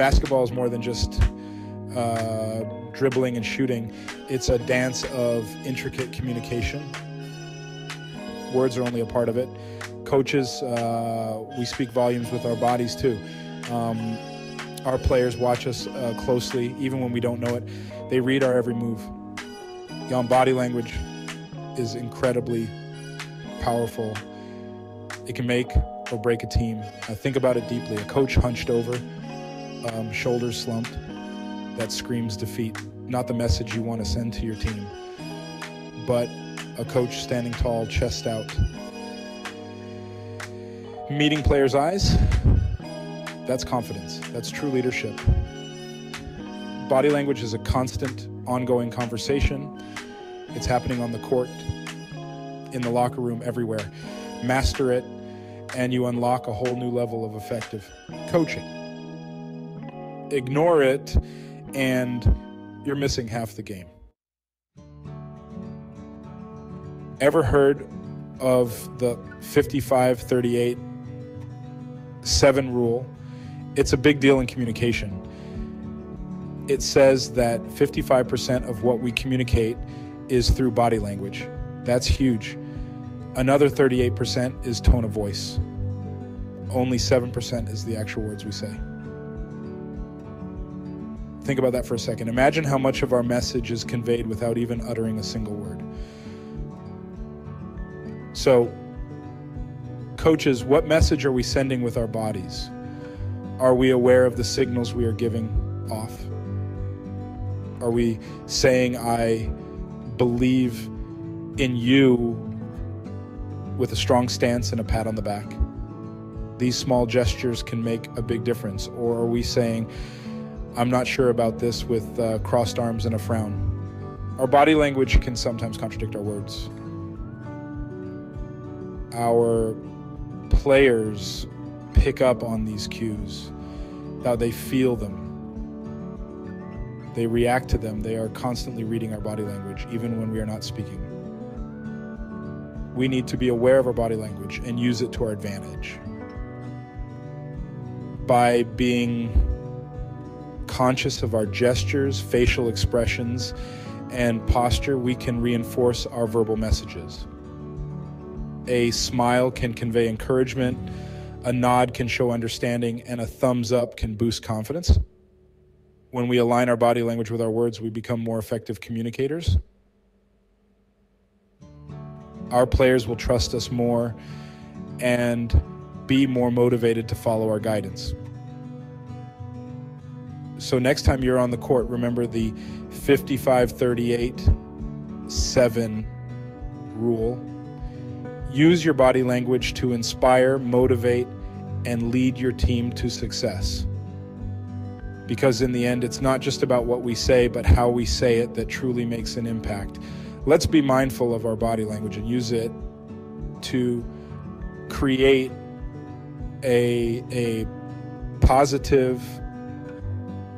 basketball is more than just uh, dribbling and shooting. It's a dance of intricate communication. Words are only a part of it. Coaches, uh, we speak volumes with our bodies too. Um, our players watch us uh, closely, even when we don't know it. They read our every move. Young body language is incredibly powerful. It can make or break a team. I think about it deeply. A coach hunched over, um, shoulders slumped, that screams defeat. Not the message you want to send to your team, but a coach standing tall, chest out, meeting players' eyes. That's confidence. That's true leadership. Body language is a constant, ongoing conversation. It's happening on the court, in the locker room, everywhere. Master it, and you unlock a whole new level of effective coaching. Ignore it, and you're missing half the game. Ever heard of the 55 38 7 rule? It's a big deal in communication. It says that 55% of what we communicate is through body language. That's huge. Another 38% is tone of voice. Only 7% is the actual words we say. Think about that for a second. Imagine how much of our message is conveyed without even uttering a single word. So, coaches, what message are we sending with our bodies? Are we aware of the signals we are giving off? Are we saying, I believe in you with a strong stance and a pat on the back? These small gestures can make a big difference. Or are we saying, I'm not sure about this with uh, crossed arms and a frown? Our body language can sometimes contradict our words. Our players pick up on these cues, how they feel them. They react to them. They are constantly reading our body language, even when we are not speaking. We need to be aware of our body language and use it to our advantage. By being conscious of our gestures, facial expressions, and posture, we can reinforce our verbal messages. A smile can convey encouragement, a nod can show understanding, and a thumbs up can boost confidence. When we align our body language with our words, we become more effective communicators. Our players will trust us more and be more motivated to follow our guidance. So, next time you're on the court, remember the 55 38 7 rule Use your body language to inspire, motivate, and lead your team to success. Because in the end, it's not just about what we say, but how we say it that truly makes an impact. Let's be mindful of our body language and use it to create a, a positive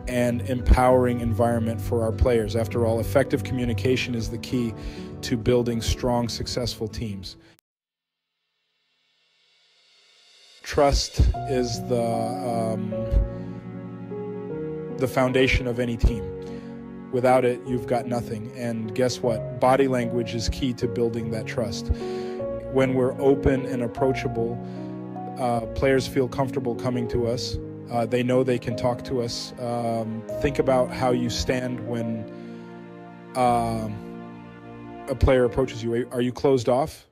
and empowering environment for our players. After all, effective communication is the key to building strong, successful teams. trust is the um, the foundation of any team. Without it, you've got nothing. And guess what? Body language is key to building that trust. When we're open and approachable, uh, players feel comfortable coming to us. Uh, they know they can talk to us. Um, think about how you stand when um, a player approaches you. Are you closed off,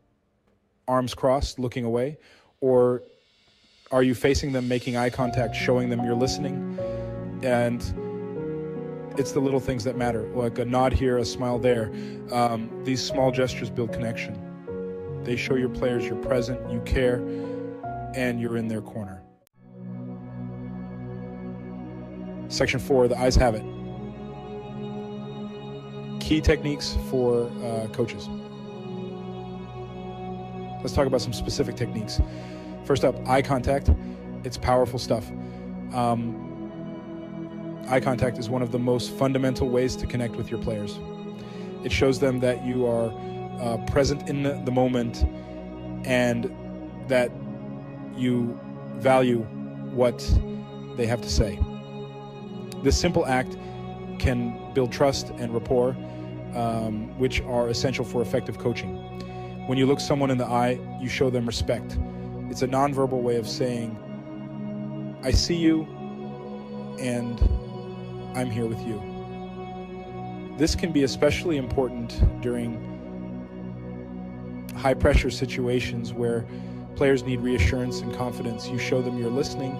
arms crossed, looking away? Or are you facing them, making eye contact, showing them you're listening? And it's the little things that matter, like a nod here, a smile there. Um, these small gestures build connection. They show your players you're present, you care, and you're in their corner. Section four, the eyes have it. Key techniques for uh, coaches. Let's talk about some specific techniques. First up, eye contact. It's powerful stuff. Um, eye contact is one of the most fundamental ways to connect with your players. It shows them that you are uh, present in the, the moment and that you value what they have to say. This simple act can build trust and rapport, um, which are essential for effective coaching. When you look someone in the eye, you show them respect. It's a nonverbal way of saying, I see you and I'm here with you. This can be especially important during high pressure situations where players need reassurance and confidence. You show them you're listening.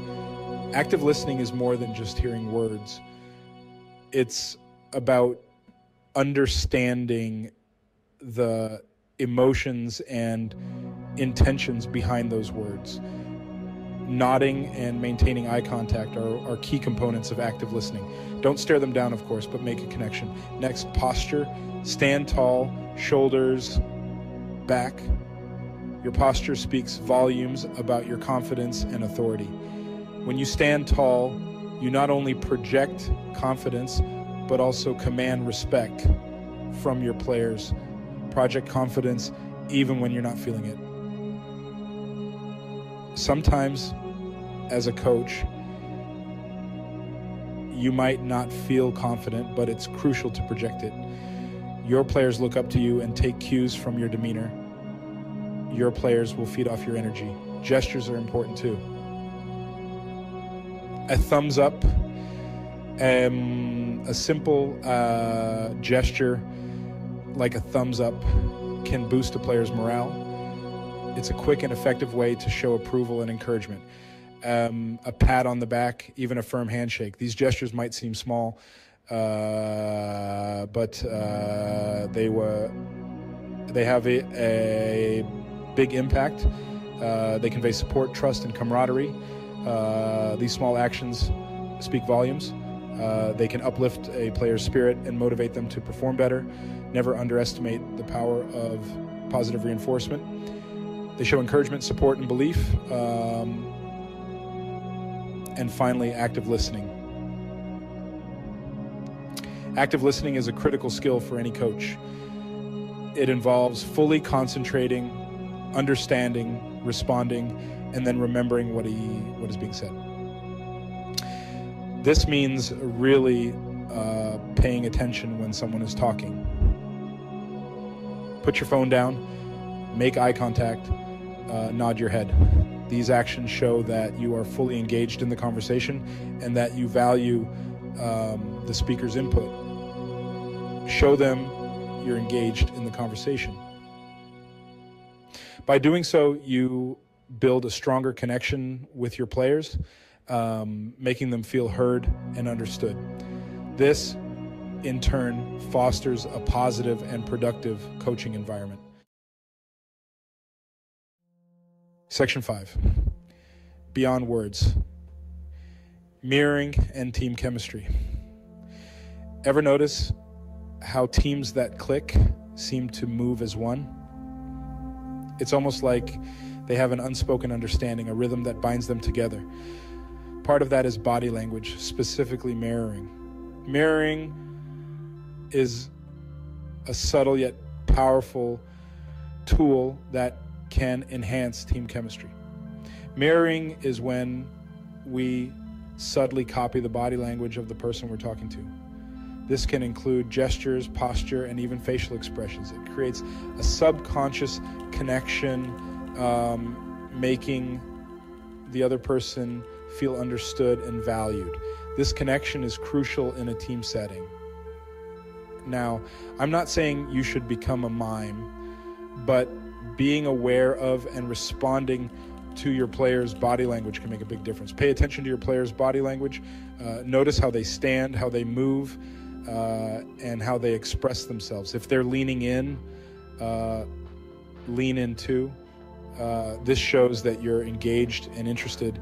Active listening is more than just hearing words, it's about understanding the emotions and intentions behind those words. Nodding and maintaining eye contact are, are key components of active listening. Don't stare them down, of course, but make a connection. Next, posture. Stand tall, shoulders back. Your posture speaks volumes about your confidence and authority. When you stand tall, you not only project confidence, but also command respect from your players. Project confidence even when you're not feeling it. Sometimes, as a coach, you might not feel confident, but it's crucial to project it. Your players look up to you and take cues from your demeanor. Your players will feed off your energy. Gestures are important too. A thumbs up, um, a simple uh, gesture like a thumbs up can boost a player's morale. It's a quick and effective way to show approval and encouragement um, a pat on the back, even a firm handshake. These gestures might seem small, uh, but uh, they were they have a, a big impact. Uh, they convey support, trust, and camaraderie. Uh, these small actions speak volumes. Uh, they can uplift a player's spirit and motivate them to perform better. Never underestimate the power of positive reinforcement. They show encouragement, support, and belief. Um, and finally, active listening. Active listening is a critical skill for any coach. It involves fully concentrating, understanding, responding, and then remembering what he what is being said. This means really uh, paying attention when someone is talking. Put your phone down, make eye contact, uh, nod your head. These actions show that you are fully engaged in the conversation and that you value um, the speaker's input. Show them you're engaged in the conversation. By doing so, you build a stronger connection with your players, um, making them feel heard and understood. This, in turn, fosters a positive and productive coaching environment. Section 5 Beyond Words Mirroring and Team Chemistry. Ever notice how teams that click seem to move as one? It's almost like they have an unspoken understanding, a rhythm that binds them together. Part of that is body language, specifically mirroring. Mirroring is a subtle yet powerful tool that can enhance team chemistry. Mirroring is when we subtly copy the body language of the person we're talking to. This can include gestures, posture, and even facial expressions. It creates a subconscious connection, um, making the other person feel understood and valued. This connection is crucial in a team setting. Now, I'm not saying you should become a mime, but being aware of and responding to your player's body language can make a big difference. Pay attention to your player's body language. Uh, notice how they stand, how they move, uh, and how they express themselves. If they're leaning in, uh, lean in too. Uh, this shows that you're engaged and interested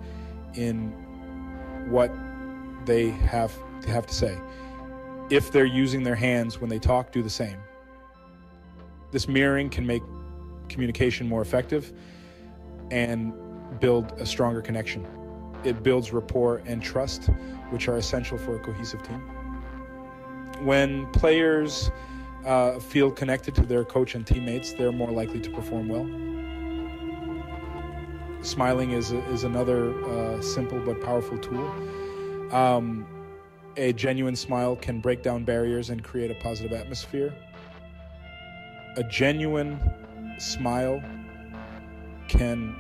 in what they have to have to say. If they're using their hands when they talk, do the same. This mirroring can make communication more effective and build a stronger connection. It builds rapport and trust, which are essential for a cohesive team. When players uh, feel connected to their coach and teammates, they're more likely to perform well. Smiling is, is another uh, simple but powerful tool. Um, a genuine smile can break down barriers and create a positive atmosphere. A genuine smile can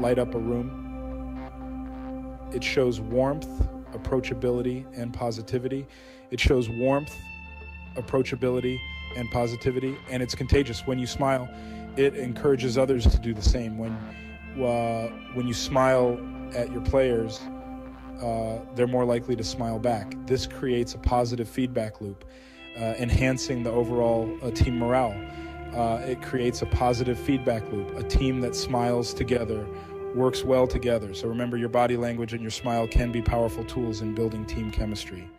light up a room. It shows warmth, approachability, and positivity. It shows warmth, approachability, and positivity, and it's contagious. When you smile, it encourages others to do the same. When uh, when you smile at your players, uh, they're more likely to smile back. This creates a positive feedback loop, uh, enhancing the overall uh, team morale. Uh, it creates a positive feedback loop. A team that smiles together works well together. So remember, your body language and your smile can be powerful tools in building team chemistry.